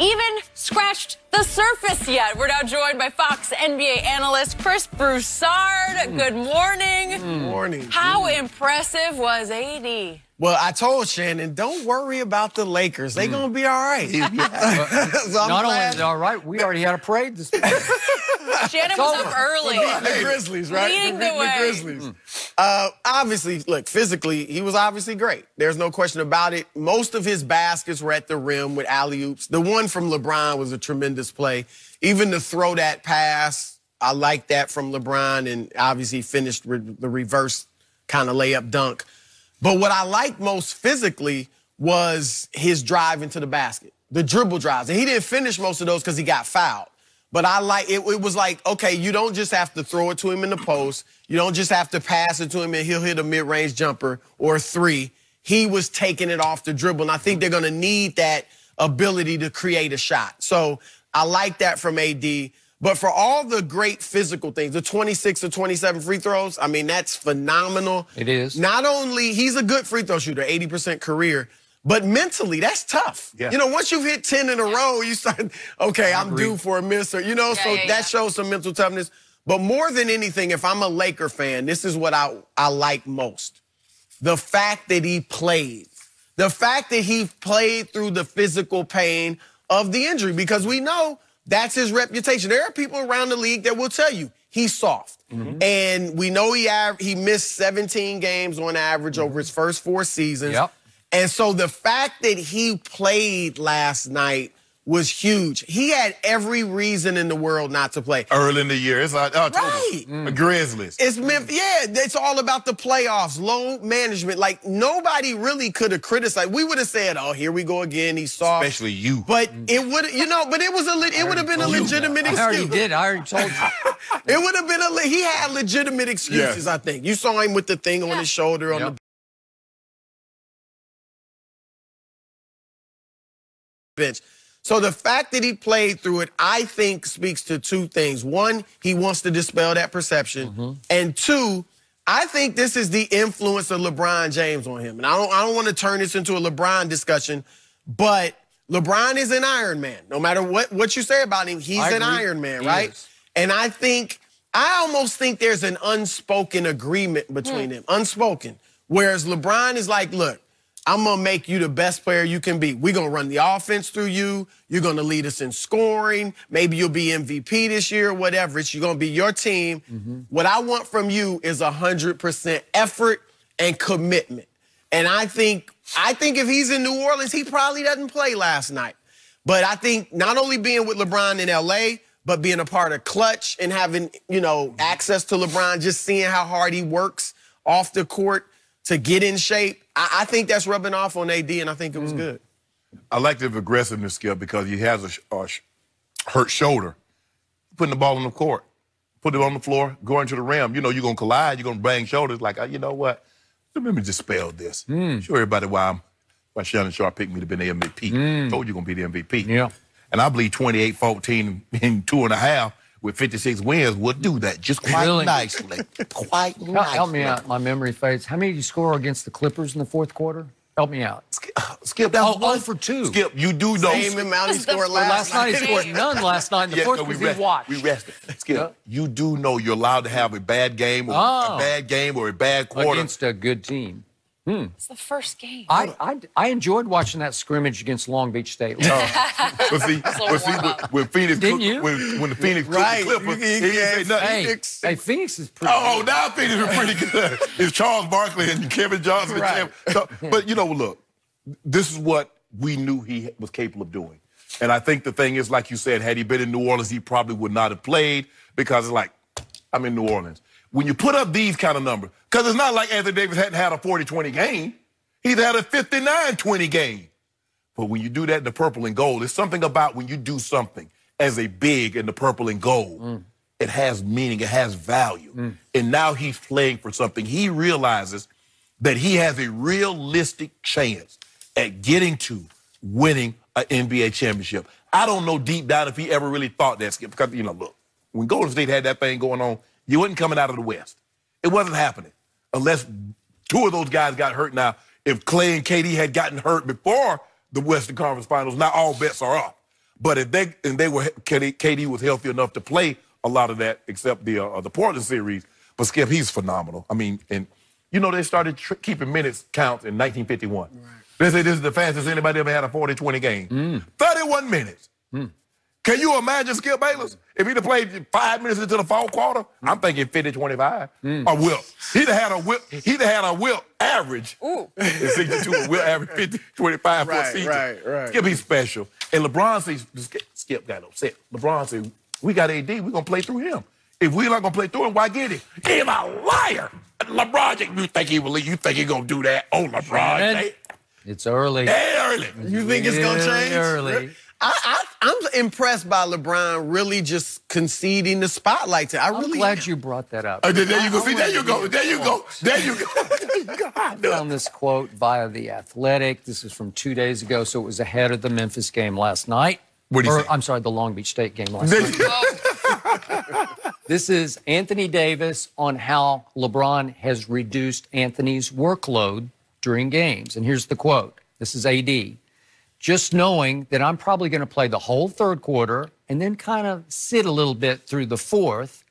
even scratched the surface yet. We're now joined by Fox NBA analyst Chris Broussard. Mm. Good morning. Mm. Morning. How mm. impressive was AD? Well, I told Shannon, don't worry about the Lakers. They're mm. going to be all right. so Not only is it all right, we already had a parade this morning. Shannon was up early. The Grizzlies, right? Leading the, the, way. the Grizzlies. Uh, obviously, look, physically, he was obviously great. There's no question about it. Most of his baskets were at the rim with alley oops. The one from LeBron was a tremendous play. Even to throw that pass, I like that from LeBron, and obviously finished re- the reverse kind of layup dunk. But what I liked most physically was his drive into the basket, the dribble drives. And he didn't finish most of those because he got fouled. But I like it, it was like, okay, you don't just have to throw it to him in the post. You don't just have to pass it to him and he'll hit a mid-range jumper or three. He was taking it off the dribble. And I think they're gonna need that ability to create a shot. So I like that from AD. But for all the great physical things, the 26 or 27 free throws, I mean, that's phenomenal. It is. Not only he's a good free throw shooter, 80% career, but mentally, that's tough. Yeah. You know, once you've hit 10 in a row, you start, okay, I'm due for a miss, or, you know, yeah, so yeah, that shows some mental toughness. But more than anything, if I'm a Laker fan, this is what I, I like most. The fact that he played. The fact that he played through the physical pain of the injury, because we know – that's his reputation. There are people around the league that will tell you he's soft. Mm-hmm. And we know he he missed 17 games on average mm-hmm. over his first four seasons. Yep. And so the fact that he played last night was huge. He had every reason in the world not to play. Early in the year. It's like, oh, right. Mm. Grizzlies. It's yeah, it's all about the playoffs, load management. Like nobody really could have criticized. We would have said, "Oh, here we go again. He's soft." Especially you. But it would, you know, but it was a, it would have been a legitimate excuse. I already did. I already told you. it would have been a. He had legitimate excuses. I think you saw him with the thing yeah. on his shoulder on yep. the bench. So the fact that he played through it, I think, speaks to two things. One, he wants to dispel that perception, mm-hmm. and two, I think this is the influence of LeBron James on him. And I don't, I don't want to turn this into a LeBron discussion, but LeBron is an Iron Man. No matter what what you say about him, he's an Iron Man, right? And I think I almost think there's an unspoken agreement between hmm. them, unspoken. Whereas LeBron is like, look, I'm gonna make you the best player you can be. We're gonna run the offense through you. You're gonna lead us in scoring. Maybe you'll be MVP this year, or whatever. It's you're gonna be your team. Mm-hmm. What I want from you is hundred percent effort and commitment. And I think I think if he's in New Orleans, he probably doesn't play last night. But I think not only being with LeBron in LA, but being a part of Klutch and having, you know, access to LeBron, just seeing how hard he works off the court to get in shape. I, I, think that's rubbing off on AD, and I think it was mm. good. I like the aggressiveness skill because he has a, a hurt shoulder. Putting the ball on the court, put it on the floor, going to the rim. You know you're gonna collide. You're gonna bang shoulders. Like you know what? Let me just spell this. Mm. Show everybody why I'm why Shannon Sharpe picked me to be the MVP. Mm. Told you you're gonna be the MVP. Yeah. And I believe 28, 14 in two and a half with 56 wins would do that just quite really? nicely. quite help, nicely. Help me out. My memory fades. How many did you score against the Clippers in the fourth quarter? Help me out. Uh, Skip, that oh, oh, one for two. Skip, you do know. Same amount he scored last, last night. He scored none last night. In the yeah, fourth no, we rest, he watched. We rested. Skip, yeah. you do know you're allowed to have a bad game or oh. a bad game or a bad quarter against a good team. Hmm. It's the first game. I, I, I enjoyed watching that scrimmage against Long Beach State. Oh. but see, but see when, when, Phoenix Didn't cooked, you? When, when the Phoenix right. the Clippers, he didn't say nothing. Hey, hey, Phoenix is pretty Oh, good. now Phoenix is pretty good. it's Charles Barkley and Kevin Johnson. Right. So, but, you know, look, this is what we knew he was capable of doing. And I think the thing is, like you said, had he been in New Orleans, he probably would not have played because it's like, I'm in New Orleans. When you put up these kind of numbers, because it's not like Anthony Davis hadn't had a 40-20 game. He's had a 59-20 game. But when you do that in the purple and gold, it's something about when you do something as a big in the purple and gold. Mm. It has meaning, it has value. Mm. And now he's playing for something. He realizes that he has a realistic chance at getting to winning an NBA championship. I don't know deep down if he ever really thought that, Skip, because, you know, look, when Golden State had that thing going on, you wasn't coming out of the West. It wasn't happening unless two of those guys got hurt now if Clay and KD had gotten hurt before the Western Conference Finals, not all bets are off. But if they and they were KD, KD was healthy enough to play a lot of that, except the uh, the Portland series. But Skip, he's phenomenal. I mean, and you know they started tr- keeping minutes counts in 1951. Right. They say this is the fastest anybody ever had a 40-20 game. Mm. 31 minutes. Mm. Can you imagine Skip Bayless? If he'd have played five minutes into the fourth quarter, I'm thinking 50 25. Mm. Or whip. He'd have had a whip, he'd have had a Wilt average. Ooh. 62, a Wilt average 50 25 for a Right, season. right, right. Skip, he's special. And LeBron says, Skip, Skip got upset. LeBron said, We got AD, we're gonna play through him. If we're not gonna play through him, why get him? He's a liar. LeBron, you think he will leave? You think he gonna do that? Oh, LeBron. Shannon. It's early. hey, early. You think it's gonna change? early. I, I, I'm impressed by LeBron really just conceding the spotlight. To, I I'm really glad am. you brought that up. Uh, there, there you go. See, there you go. There you go. There you go. There you go. I found this quote via The Athletic. This is from two days ago, so it was ahead of the Memphis game last night. What'd he Or, say? I'm sorry, the Long Beach State game last night. This is Anthony Davis on how LeBron has reduced Anthony's workload during games. And here's the quote this is AD. Just knowing that I'm probably going to play the whole third quarter and then kind of sit a little bit through the fourth,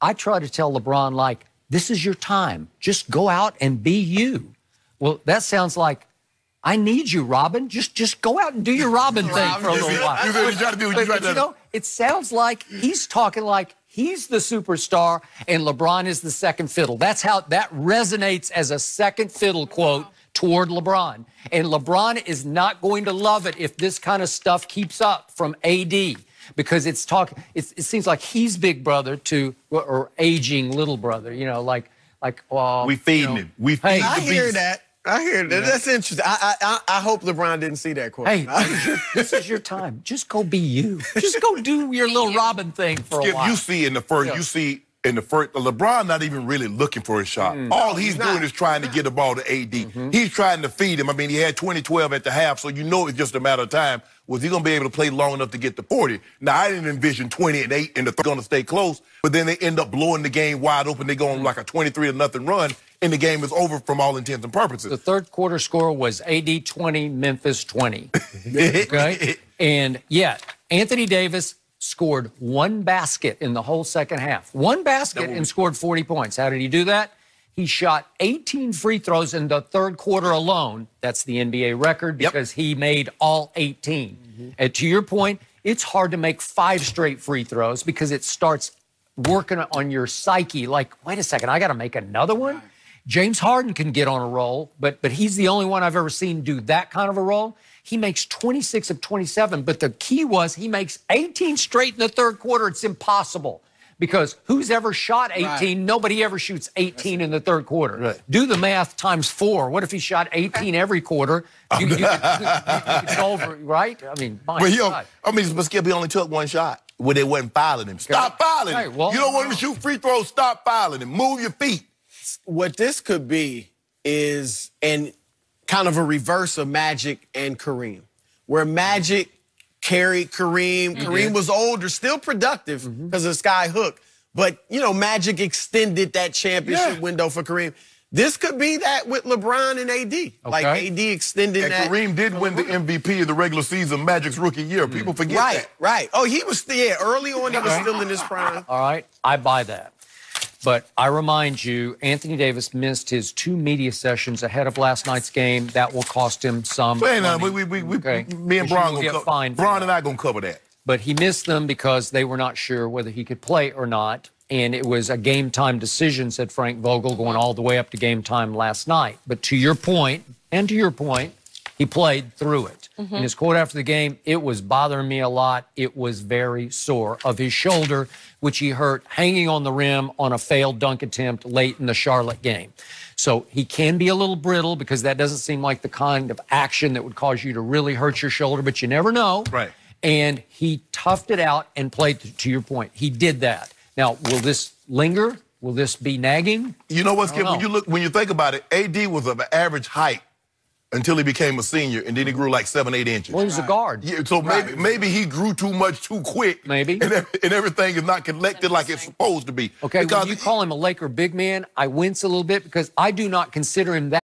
I try to tell LeBron, like, this is your time. Just go out and be you. Well, that sounds like I need you, Robin. Just just go out and do your Robin thing for a little while. you what you to do? You But, trying but, you know, it sounds like he's talking like he's the superstar and LeBron is the second fiddle. That's how that resonates as a second fiddle quote toward LeBron. And LeBron is not going to love it if this kind of stuff keeps up from AD because it's talk. It's, it seems like he's big brother to or aging little brother. You know, like like well, We feeding you know, him. We Hey, feed I hear beast. that. I hear that. That's interesting. I, I I I hope LeBron didn't see that quote. Hey, this is, your, this is your time. Just go be you. Just go do your little Robin thing for a while. you see in the first, Yeah. you see in the first, LeBron not even really looking for a shot. Mm. All he's, doing is trying to get the ball to AD. Mm-hmm. He's trying to feed him. I mean, he had 20-12 at the half, so you know it's just a matter of time. Was he going to be able to play long enough to get to 40? Now, I didn't envision 20 and 8 and the third going to stay close, but then they end up blowing the game wide open. They go on mm. like a 23 to nothing run, and the game is over from all intents and purposes. The third quarter score was AD 20, Memphis 20. Okay? and yet, Anthony Davis scored one basket in the whole second half. One basket and scored 40 points. How did he do that? He shot 18 free throws in the third quarter alone. That's the NBA record Yep. because he made all 18. Mm-hmm. And to your point, it's hard to make five straight free throws because it starts working on your psyche. Like, wait a second, I got to make another one. James Harden can get on a roll, but but he's the only one I've ever seen do that kind of a roll. He makes 26 of 27, but the key was he makes 18 straight in the third quarter. It's impossible because who's ever shot 18? Right. Nobody ever shoots 18 in the third quarter. Right. Do the math times four. What if he shot 18 every quarter? You, you, you, it's over, right? I mean, my But he, God. I mean, but Skip, he only took one shot where they wasn't fouling him. Stop fouling Hey, him. well- you don't want him to shoot free throws. Stop fouling him. Move your feet. what this could be is and kind of a reverse of Magic and Kareem, where Magic carried Kareem. Kareem was older, still productive Mm-hmm. because of Sky Hook, but you know Magic extended that championship Yeah. window for Kareem. This could be that with LeBron and AD. Like AD extended And that. Kareem did win the MVP of the regular season, Magic's rookie year. People forget Right, that. right. Oh, he was yeah. Early on, he was still in his prime. All right, I buy that. But I remind you, Anthony Davis missed his two media sessions ahead of last night's game. That will cost him some. Uh, money. we, we, we, Okay. me and Because you Brian will gonna get cover. fined for that. and I gonna cover that. But he missed them because they were not sure whether he could play or not. And it was a game time decision, said Frank Vogel, going all the way up to game time last night. But to your point, and to your point, he played through it. Mm-hmm. In his quote after the game, it was bothering me a lot. It was very sore of his shoulder, which he hurt hanging on the rim on a failed dunk attempt late in the Charlotte game. So he can be a little brittle because that doesn't seem like the kind of action that would cause you to really hurt your shoulder, but you never know. Right. And he toughed it out and played, to your point. He did that. Now, will this linger? Will this be nagging? You know what, Skip? know. When you look, when you think about it, AD was of an average height until he became a senior, and then he grew like seven, eight inches. Well, he was a guard. Yeah, so maybe maybe he grew too much too quick. Maybe. And, and everything is not collected like it's supposed to be. Okay, Because when you call him a Laker big man, I wince a little bit because I do not consider him that.